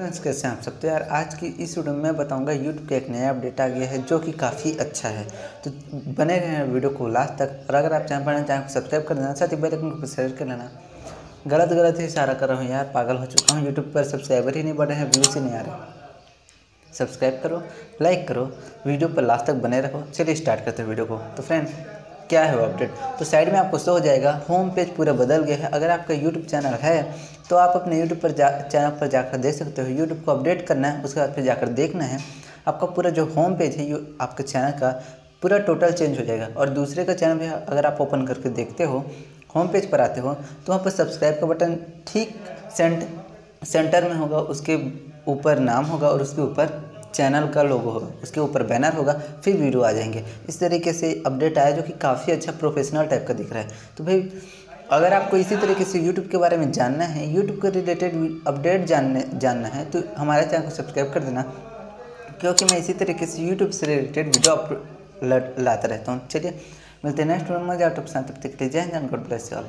Friends, कैसे हैं आप सब? तो यार, आज की इस वीडियो में मैं बताऊँगा यूट्यूब का एक नया अपडेट आ गया है, जो कि काफ़ी अच्छा है। तो बने रहे वीडियो को लास्ट तक, और अगर आप चैनल पर चैनल को सब्सक्राइब कर देना साथ ही बेल आइकन को शेयर कर लेना। गलत गलत ही इशारा कर रहा हूँ यार, पागल हो चुका हूँ। यूट्यूब पर सब्सक्राइबर ही नहीं बढ़े हैं व्यूज़ ही नहीं आ रहे। सब्सक्राइब करो लाइक करो, वीडियो पर लास्ट तक बने रहो। चलिए स्टार्ट करते हैं वीडियो को। तो फ्रेंड्स क्या है वो अपडेट तो साइड में आपको शो हो जाएगा होम पेज पूरा बदल गया है। अगर आपका यूट्यूब चैनल है तो आप अपने यूट्यूब पर जा चैनल पर जाकर देख सकते हो। यूट्यूब को अपडेट करना है, उसके बाद फिर जाकर देखना है। आपका पूरा जो होम पेज है आपके चैनल का पूरा टोटल चेंज हो जाएगा। और दूसरे का चैनल भी अगर आप ओपन करके देखते हो होम पेज पर आते हो तो वहाँ पर सब्सक्राइब का बटन ठीक सेंट सेंटर में होगा, उसके ऊपर नाम होगा और उसके ऊपर चैनल का लोगो होगा, उसके ऊपर बैनर होगा, फिर वीडियो आ जाएँगे। इस तरीके से अपडेट आया जो कि काफ़ी अच्छा प्रोफेशनल टाइप का दिख रहा है। तो भाई, अगर आपको इसी तरीके से यूट्यूब के बारे में जानना है यूट्यूब के रिलेटेड अपडेट जानने, जानना है तो हमारे चैनल को सब्सक्राइब कर देना, क्योंकि मैं इसी तरीके से यूट्यूब से रिलेटेड वीडियो लाता रहता हूँ। चलिए, मिलते हैं नेक्स्ट वीडियो में तब तक जय Hind god bless you all